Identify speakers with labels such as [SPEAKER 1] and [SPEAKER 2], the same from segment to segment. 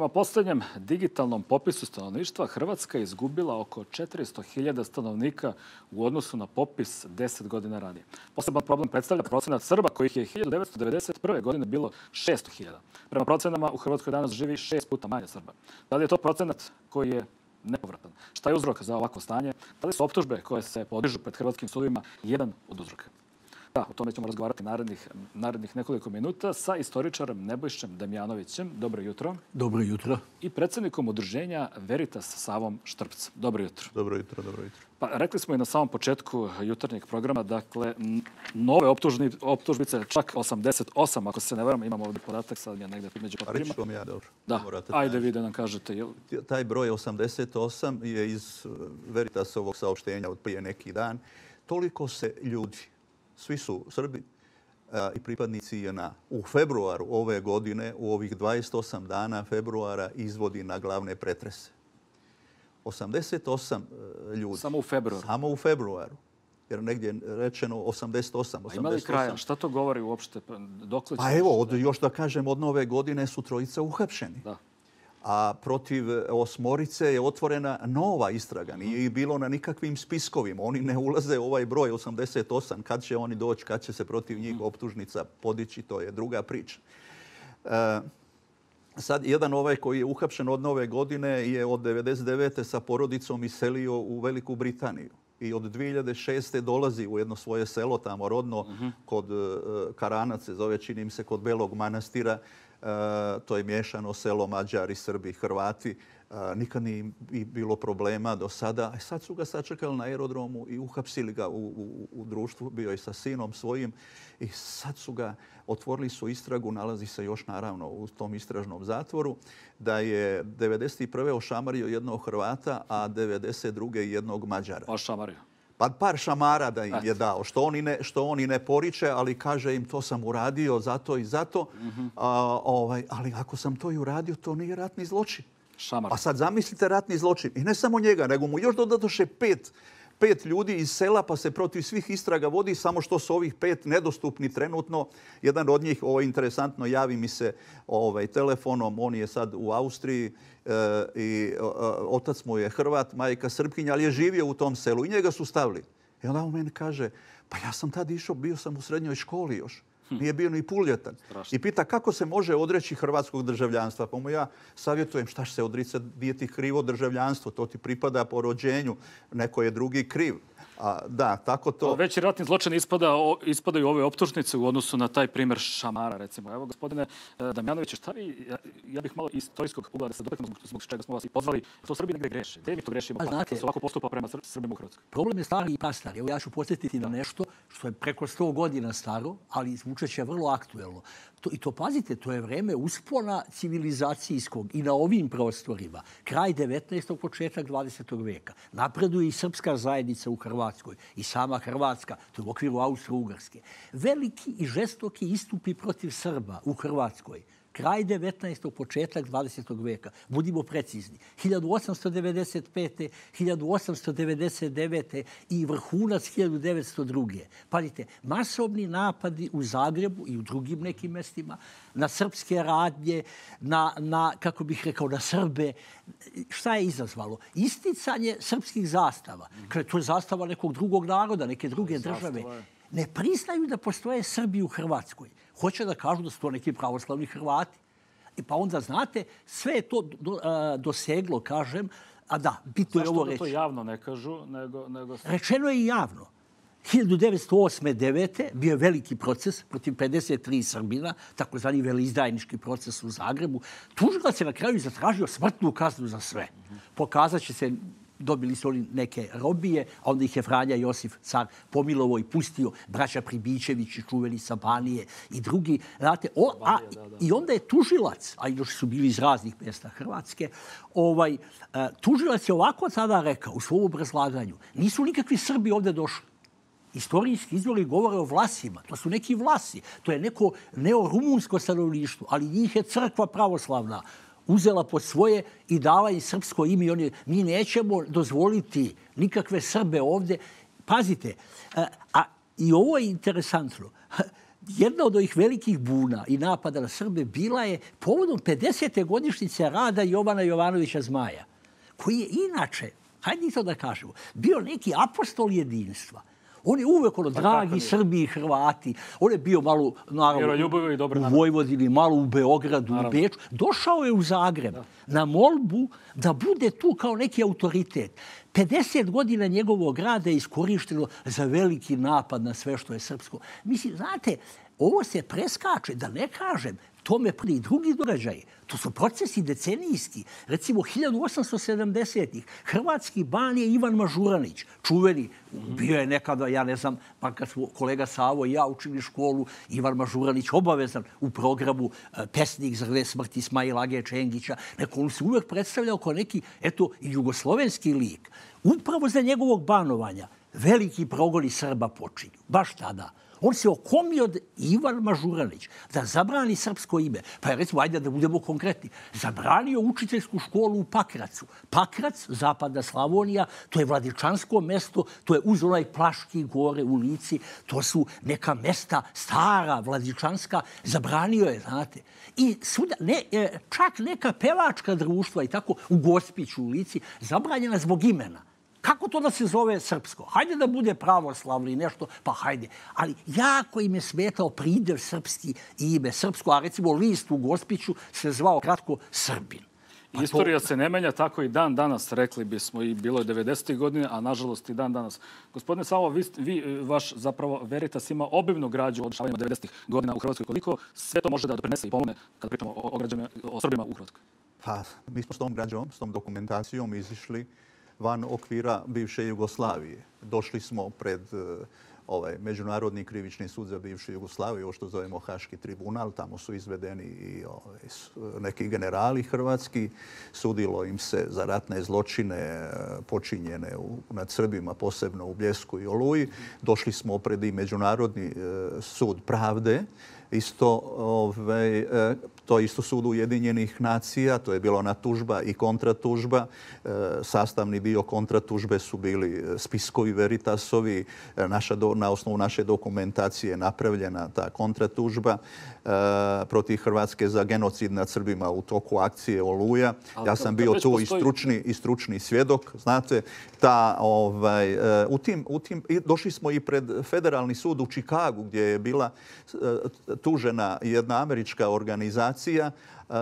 [SPEAKER 1] Na posljednjem digitalnom popisu stanovništva, Hrvatska je izgubila oko 400.000 stanovnika u odnosu na popis 10 godina ranije. Poseban problem predstavlja procenat Srba, kojih je 1991. godine bilo 600.000. Prema procenama, u Hrvatskoj danas živi šest puta manje Srba. Da li je to procenat koji je nepovratan? Šta je uzrok za ovako stanje? Da li su optužbe koje se podižu pred hrvatskim sudovima jedan od uzroka? Da, o tome ćemo razgovarati narednih, narednih nekoliko minuta sa istoričarem Nebojšćem Damjanovićem. Dobro jutro.
[SPEAKER 2] Dobro jutro.
[SPEAKER 1] I predsjednikom udruženja Veritas Savom Štrpcem. Dobro jutro.
[SPEAKER 3] Dobro jutro, dobro jutro.
[SPEAKER 1] Pa, rekli smo i na samom početku jutarnjeg programa, dakle, nove optužni, optužbice, čak 88, ako se ne varam, imamo ovdje podatak, sad je negdje među papirima.
[SPEAKER 3] Reći vam ja, dobro.
[SPEAKER 1] Da, ajde vi da nam kažete. Jel...
[SPEAKER 3] Taj broj 88 je iz Veritasovog saopštenja od prije neki dan. Toliko se ljudi, svi su Srbi i pripadnici INA. U februaru ove godine, u ovih 28 dana februara, izvodi na glavne pretrese. 88 e, ljudi.
[SPEAKER 1] Samo u februaru?
[SPEAKER 3] Samo u februaru. Jer negdje je rečeno 88. 88.
[SPEAKER 1] A ima li kraja? Šta to govori uopšte? Dokle
[SPEAKER 3] pa evo, od, još da kažem, od nove godine su trojica uhapšeni. Da a protiv osmorice je otvorena nova istraga. Nije ih bilo na nikakvim spiskovima. Oni ne ulaze u ovaj broj 88. Kad će oni doći, kad će se protiv njih optužnica podići, to je druga priča. E, sad, jedan ovaj koji je uhapšen od nove godine je od 99. sa porodicom iselio u Veliku Britaniju. I od 2006. dolazi u jedno svoje selo tamo rodno kod uh, Karanace, zove činim se kod Belog manastira, E, Eh, to je miješano selo Mađari, Srbi, Hrvati. Eh, nikad nije bilo problema do sada. E, sad su ga sačekali na aerodromu i uhapsili ga u, u, u društvu. Bio je sa sinom svojim i sad su ga otvorili su istragu, nalazi se još naravno u tom istražnom zatvoru, da je 91. ošamario jednog Hrvata, a 92. jednog Mađara.
[SPEAKER 1] Ošamario?
[SPEAKER 3] Pa par šamara da im je dao, što oni ne, što oni ne poriče, ali kaže im to sam uradio zato i zato. A, ovaj, ali ako sam to i uradio, to nije ratni zločin.
[SPEAKER 1] Šamar.
[SPEAKER 3] A sad zamislite ratni zločin. I ne samo njega, nego mu još dodatoše pet pet ljudi iz sela pa se protiv svih istraga vodi, samo što su ovih pet nedostupni trenutno. Jedan od njih, ovo je interesantno, javi mi se ovaj, telefonom, on je sad u Austriji e, i e, otac mu je Hrvat, majka Srpkinja, ali je živio u tom selu i njega su stavili. I onda on meni kaže, pa ja sam tad išao, bio sam u srednjoj školi još. Hm. Nije bio ni puljetan. I pita kako se može odreći hrvatskog državljanstva. Pa mu ja savjetujem šta će se odrica, nije ti krivo državljanstvo, to ti pripada po rođenju, neko je drugi kriv. A, da, tako to...
[SPEAKER 1] Veći ratni zločin ispada, ispadaju ove optužnice u odnosu na taj primjer Šamara, recimo. Evo, gospodine e, Damjanoviće, šta vi, ja, ja bih malo istorijskog ugleda da se dotaknemo zbog čega smo vas i pozvali. To Srbi negde greše. Gde mi to grešimo? Pa, znate, se ovako postupa prema Srbima u Hrvatskoj.
[SPEAKER 2] Problem je stari i pastar. Evo, ja ću posjetiti na nešto što je preko 100 godina staro, ali zvučeće vrlo aktuelno. To, I to pazite, to je vreme uspona civilizacijskog i na ovim prostorima. Kraj 19. početak 20. veka. Napreduje i srpska zajednica u Hrvatskoj i sama Hrvatska, to je u okviru Austro-Ugrske. Veliki i žestoki istupi protiv Srba u Hrvatskoj kraj 19. početak 20. veka. Budimo precizni. 1895. 1899. i vrhunac 1902. Pazite, masovni napadi u Zagrebu i u drugim nekim mestima na srpske radnje, na, na, kako bih rekao, na Srbe. Šta je izazvalo? Isticanje srpskih zastava. To je zastava nekog drugog naroda, neke druge države. Ne priznaju da postoje Srbi u Hrvatskoj hoće da kažu da su to neki pravoslavni Hrvati. I pa onda, znate, sve je to do, a, doseglo, kažem, a da, bitno je ovo reći.
[SPEAKER 1] Zašto to javno ne kažu? Nego, nego...
[SPEAKER 2] Rečeno je i javno. 1908-1909. bio je veliki proces protiv 53 Srbina, takozvani velizdajnički proces u Zagrebu. Tužilac je na kraju zatražio smrtnu kaznu za sve. Pokazat će se dobili su oni neke robije, a onda ih je Franja Josif car pomilovo i pustio braća Pribićević i čuveni Sabanije i drugi. Znate, o, a, I onda je tužilac, a još su bili iz raznih mjesta Hrvatske, ovaj, a, tužilac je ovako tada rekao u svom obrazlaganju, nisu nikakvi Srbi ovdje došli. Istorijski izvori govore o vlasima. To su neki vlasi. To je neko neorumunsko stanovništvo, ali njih je crkva pravoslavna uzela po svoje i dala im srpsko ime. Oni, mi nećemo dozvoliti nikakve Srbe ovdje. Pazite, a, a i ovo je interesantno. jedna od ovih velikih buna i napada na Srbe bila je povodom 50. godišnjice rada Jovana Jovanovića Zmaja, koji je inače, hajde to da kažemo, bio neki apostol jedinstva. On je uvek ono, pa dragi Srbi i Hrvati. On je bio malo naravno, u Vojvodini, malo u Beogradu, naravno. u Beču. Došao je u Zagreb da. na molbu da bude tu kao neki autoritet. 50 godina njegovog rada je iskorišteno za veliki napad na sve što je srpsko. Mislim, znate, ovo se preskače, da ne kažem, tome prije drugi događaj. To su procesi decenijski. Recimo, 1870-ih, hrvatski ban je Ivan Mažuranić, čuveni. Bio je nekada, ja ne znam, pa kad smo kolega Savo i ja učili školu, Ivan Mažuranić obavezan u programu e, pesnik za smrti Smajla Age Čengića. Neko on se uvek predstavljao kao neki, eto, jugoslovenski lik. Upravo za njegovog banovanja veliki progoni Srba počinju. Baš tada. On se okomio od Ivan Mažuranić da zabrani srpsko ime. Pa je recimo, ajde da budemo konkretni, zabranio učiteljsku školu u Pakracu. Pakrac, zapadna Slavonija, to je vladičansko mesto, to je uz onaj plaški gore u lici, to su neka mesta stara, vladičanska, zabranio je, znate. I svuda, ne, e, čak neka pevačka društva i tako u Gospiću u lici, zabranjena zbog imena kako to da se zove srpsko? Hajde da bude pravoslavno i nešto, pa hajde. Ali jako im je smetao pridev srpski i ime srpsko, a recimo list u Gospiću se zvao kratko Srbin.
[SPEAKER 1] Pa Istorija to... se ne menja, tako i dan danas, rekli bismo, i bilo je 90. godine, a nažalost i dan danas. Gospodine Savo, vi, vi vaš zapravo Veritas ima obivnu građu od šaljima 90. godina u Hrvatskoj. Koliko sve to može da doprinese i pomogne kad pričamo o, o, građanima, o Srbima u Hrvatskoj?
[SPEAKER 3] Pa, mi smo s tom građom, s tom dokumentacijom izišli van okvira bivše Jugoslavije. Došli smo pred eh, ovaj Međunarodni krivični sud za bivšu Jugoslaviju, ovo što zovemo Haški tribunal. Tamo su izvedeni i ovaj, neki generali hrvatski. Sudilo im se za ratne zločine eh, počinjene u, nad Srbima, posebno u Bljesku i Oluji. Došli smo pred i Međunarodni eh, sud pravde isto ovaj, e, to je isto sud Ujedinjenih nacija, to je bila ona tužba i kontratužba. E, sastavni dio kontratužbe su bili e, spiskovi Veritasovi. Naša, na osnovu naše dokumentacije je napravljena ta kontratužba protiv Hrvatske za genocid nad Srbima u toku akcije Oluja. Ja sam bio tu i stručni, i stručni svjedok. Znate, ta, ovaj, u tim, u tim, došli smo i pred federalni sud u Čikagu gdje je bila tužena jedna američka organizacija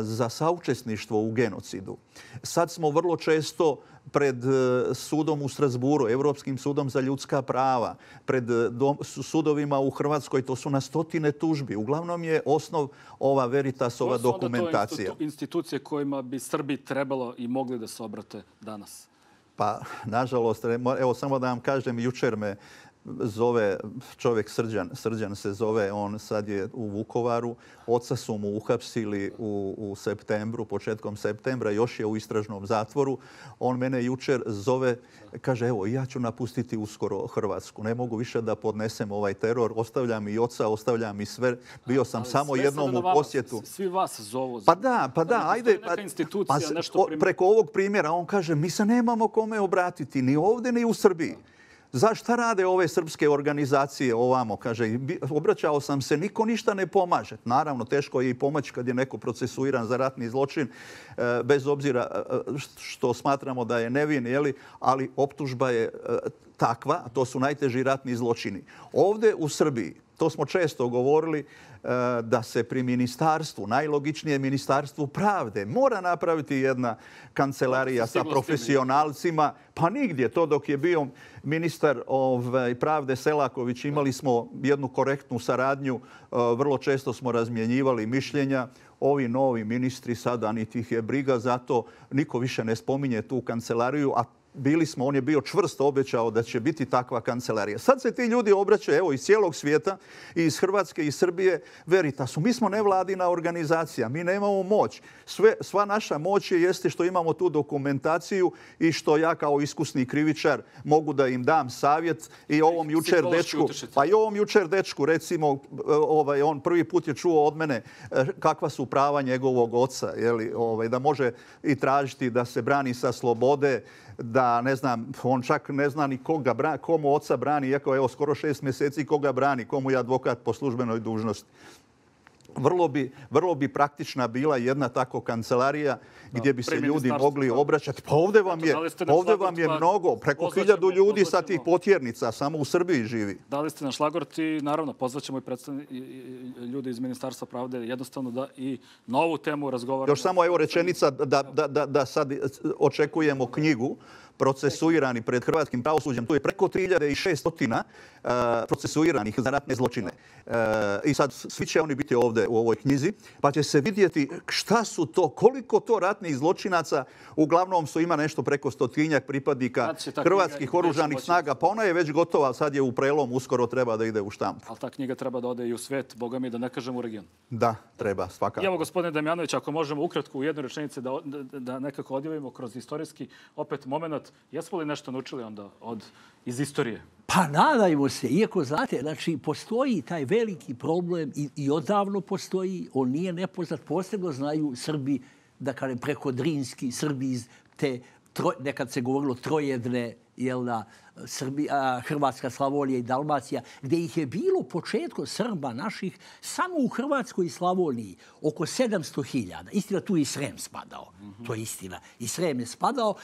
[SPEAKER 3] za saučesništvo u genocidu. Sad smo vrlo često pred e, sudom u Strasburu, Evropskim sudom za ljudska prava, pred e, sudovima u Hrvatskoj, to su na stotine tužbi. Uglavnom je osnov ova Veritasova dokumentacija.
[SPEAKER 1] To su institucije kojima bi Srbi trebalo i mogli da se obrate danas?
[SPEAKER 3] Pa, nažalost, evo samo da vam kažem, jučer me zove čovjek Srđan, Srđan se zove, on sad je u Vukovaru, oca su mu uhapsili u, u septembru, početkom septembra, još je u istražnom zatvoru. On mene jučer zove, kaže, evo, ja ću napustiti uskoro Hrvatsku, ne mogu više da podnesem ovaj teror, ostavljam i oca, ostavljam i sve. Bio sam samo jednom u posjetu.
[SPEAKER 1] Svi vas zovu.
[SPEAKER 3] Pa da, pa da, ajde.
[SPEAKER 1] Neka pa- institucija, pa, nešto
[SPEAKER 3] preko ovog primjera, on kaže, mi se nemamo kome obratiti, ni ovdje, ni u Srbiji. Zašto rade ove srpske organizacije ovamo? Kaže, obraćao sam se, niko ništa ne pomaže. Naravno, teško je i pomać kad je neko procesuiran za ratni zločin, e, bez obzira e, e, što smatramo da je nevin, jeli? ali optužba je takva, to su najteži ratni zločini. Ovde u Srbiji, to smo često govorili, E, da se pri ministarstvu, najlogičnije ministarstvu pravde, mora napraviti jedna kancelarija sa profesionalcima. Pa nigdje to dok je bio ministar ovaj, pravde Selaković imali smo jednu korektnu saradnju. E, vrlo često smo razmjenjivali mišljenja. Ovi novi ministri sada niti ih je briga, zato niko više ne spominje tu kancelariju, a bili smo, on je bio čvrsto obećao da će biti takva kancelarija. Sad se ti ljudi obraćaju, evo, iz cijelog svijeta, iz Hrvatske i Srbije, verita su, mi smo nevladina organizacija, mi nemamo moć. Sve, sva naša moć je jeste što imamo tu dokumentaciju i što ja kao iskusni krivičar mogu da im dam savjet i ovom jučer dečku, pa i ovom jučer dečku, recimo, ovaj, on prvi put je čuo od mene eh, kakva su prava njegovog oca, jeli, ovaj, da može i tražiti da se brani sa slobode, da da ne znam, on čak ne zna ni koga komu oca brani, iako evo skoro šest mjeseci koga brani, komu je advokat po službenoj dužnosti vrlo bi, vrlo bi praktična bila jedna tako kancelarija da, gdje bi se ljudi mogli obraćati. Pa ovdje vam je, ovdje vam je mnogo, preko hiljadu ljudi sa tih potjernica, samo u Srbiji živi.
[SPEAKER 1] Dali ste na šlagort i naravno pozvaćemo i, i ljudi iz Ministarstva pravde jednostavno da i na ovu temu razgovaramo.
[SPEAKER 3] Još samo evo rečenica da, da, da, da sad očekujemo knjigu procesuirani pred hrvatskim pravosuđem. Tu je preko 3600 uh, procesuiranih za ratne zločine. Uh, I sad svi će oni biti ovdje u ovoj knjizi, pa će se vidjeti šta su to, koliko to ratnih zločinaca, uglavnom su ima nešto preko stotinjak pripadnika hrvatskih oružanih snaga, pa ona je već gotova, sad je u prelom, uskoro treba da ide u štampu.
[SPEAKER 1] Ali ta knjiga treba da ode i u svet, boga mi, da ne kažem u region.
[SPEAKER 3] Da, treba, svakako.
[SPEAKER 1] Evo, gospodine Damjanović, ako možemo ukratko u jednoj rečenici da, da, da nekako odjavimo kroz istorijski opet moment Jesmo li nešto naučili onda od, iz istorije?
[SPEAKER 2] Pa nadajmo se, iako znate, znači, postoji taj veliki problem i, i odavno postoji, on nije nepoznat, posebno znaju Srbi, da kažem, preko Drinski, Srbi iz te, tro, nekad se govorilo trojedne, jel da, Srbi, a, Hrvatska, Slavonija i Dalmacija, gdje ih je bilo početko Srba naših samo u Hrvatskoj i Slavoniji oko 700.000. Istina, tu i Srem spadao. Mm -hmm. To je istina. I Srem je spadao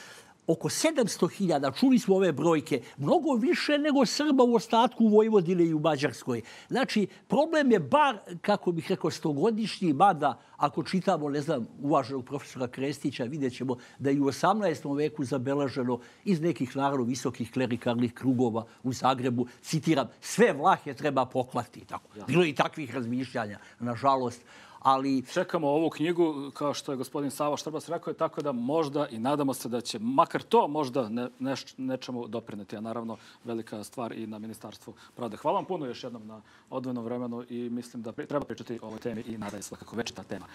[SPEAKER 2] oko 700.000, čuli smo ove brojke, mnogo više nego Srba u ostatku Vojvodine i u Mađarskoj. Znači, problem je bar, kako bih rekao, stogodišnji, mada ako čitamo, ne znam, uvaženog profesora Krestića, vidjet ćemo da je u 18. veku zabelaženo iz nekih naravno visokih klerikalnih krugova u Zagrebu, citiram, sve vlahe treba poklati. Tako. Bilo i takvih razmišljanja, nažalost ali...
[SPEAKER 1] Čekamo ovu knjigu, kao što je gospodin Savo Štrbas rekao, tako da možda i nadamo se da će makar to možda ne, neš, nečemu doprineti, a naravno velika stvar i na Ministarstvu pravde. Hvala vam puno još jednom na odvojnom vremenu i mislim da treba pričati o ovoj temi i nadaj se kako već ta tema.